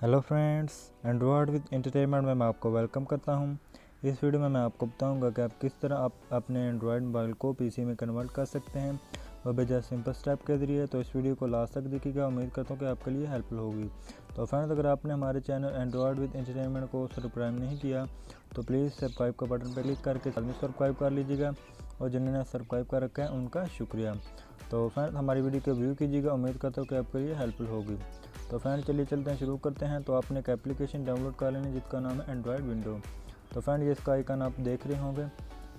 Hello friends Android with entertainment में मैं आपको वेलकम करता हूँ। इस वीडियो में मैं आपको बताऊँगा कि आप किस तरह आप अपने एंड्रॉयड मोबाइल को पीसी में कन्वर्ट कर सकते हैं। वह भी सिंपल स्टेप के ज़रिए तो इस वीडियो को लास्ट तक देखिएगा। उम्मीद करता हूँ कि आपके लिए हेल्पफुल होगी। तो फ्रेंड्स अगर आपने हमारे चैनल एंड्रॉयड विद एंटरटेनमेंट को सब्सक्राइब नहीं किया तो प्लीज़ सब्सक्राइब का बटन पर क्लिक करके सब्सक्राइब कर लीजिएगा। और जिन्होंने सब्सक्राइब कर रखा है, उनका शुक्रिया। तो फ्रेंड्स हमारी वीडियो को व्यू कीजिएगा। उम्मीद करता हूँ कि आपके लिए हेल्पफुल होगी। तो फ्रेंड चलिए चलते हैं, शुरू करते हैं। तो आपने एक एप्लीकेशन डाउनलोड कर लेनी जिसका नाम है एंड्रॉयड विंडो तो फ्रेंड ये इसका आइकन आप देख रहे होंगे।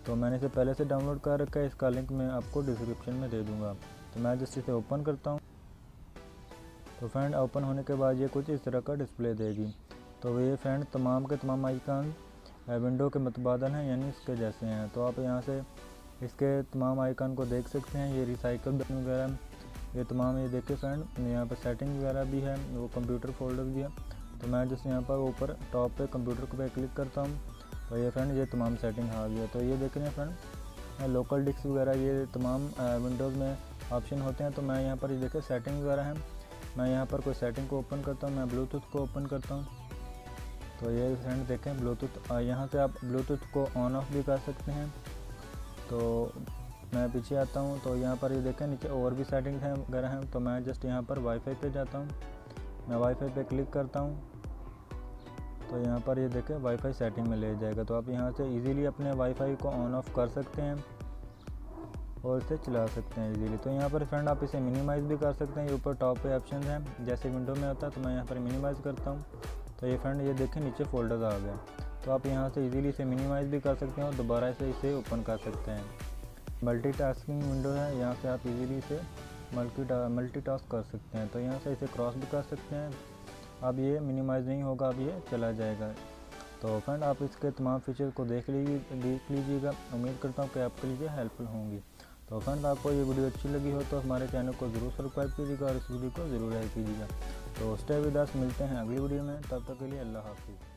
तो मैंने इसे पहले से डाउनलोड कर रखा है, इसका लिंक मैं आपको डिस्क्रिप्शन में दे दूँगा। तो मैं जस्ट इसे ओपन करता हूँ। तो फ्रेंड ओपन होने के बाद ये कुछ इस तरह का डिस्प्ले देगी। तो ये फ्रेंड तमाम के तमाम आइकन विंडो के मतबादल हैं, यानी इसके जैसे हैं। तो आप यहाँ से इसके तमाम आइकन को देख सकते हैं। ये रिसाइकल वगैरह। ये तमाम ये देखिए फ्रेंड यहाँ पर सेटिंग वगैरह भी है, वो कंप्यूटर फोल्डर भी है। तो मैं जिस यहाँ पर ऊपर टॉप पे कंप्यूटर पे क्लिक करता हूँ। तो ये फ्रेंड ये तमाम सेटिंग आ गई है तो ये देख रहे हैं फ्रेंड लोकल डिस्क वगैरह, ये तमाम विंडोज़ में ऑप्शन होते हैं। तो मैं यहाँ पर ये देखें सेटिंग वगैरह है। मैं यहाँ पर कोई सेटिंग को ओपन करता हूँ, मैं ब्लूटूथ को ओपन करता हूँ। तो ये फ्रेंड देखें ब्लूटूथ यहाँ से आप ब्लूटूथ को ऑन ऑफ़ भी कर सकते हैं। तो मैं पीछे आता हूँ तो यहाँ पर ये देखें, नीचे और भी सेटिंग्स हैं वगैरह हैं तो मैं जस्ट यहाँ पर वाईफाई पे जाता हूँ। मैं वाईफाई पे क्लिक करता हूँ तो यहाँ पर ये देखें वाईफाई सेटिंग में ले जाएगा। तो आप यहाँ से इजीली अपने वाईफाई को ऑन ऑफ़ कर सकते हैं और इसे चला सकते हैं इजीली तो यहाँ पर फ्रेंड आप इसे मिनिमाइज़ भी कर सकते हैं, ये ऊपर टॉप पे ऑप्शन हैं। जैसे विंडो में होता है तो मैं यहाँ पर मिनिमाइज़ करता हूँ। तो ये फ्रेंड ये देखें, नीचे फोल्डर्स आ गए। तो आप यहाँ से इजीली इसे मिनिमाइज़ भी कर सकते हैं और दोबारा से इसे ओपन कर सकते हैं। मल्टीटास्किंग विंडो है, यहाँ से आप इजीली से मल्टी मल्टी टास्क कर सकते हैं। तो यहाँ से इसे क्रॉस भी कर सकते हैं। अब ये मिनिमाइज़ नहीं होगा, अब ये चला जाएगा। तो फ्रेंड आप इसके तमाम फीचर को देख लीजिए, देख लीजिएगा। उम्मीद करता हूँ कि आपके लिए हेल्पफुल होंगी। तो फ्रेंड आपको ये वीडियो अच्छी लगी हो तो हमारे चैनल को ज़रूर सब्सक्राइब कीजिएगा और इस वीडियो को ज़रूर लाइक कीजिएगा। तो स्टे विदास मिलते हैं अगली वीडियो में। तब तक के लिए अल्लाह हाफिज़।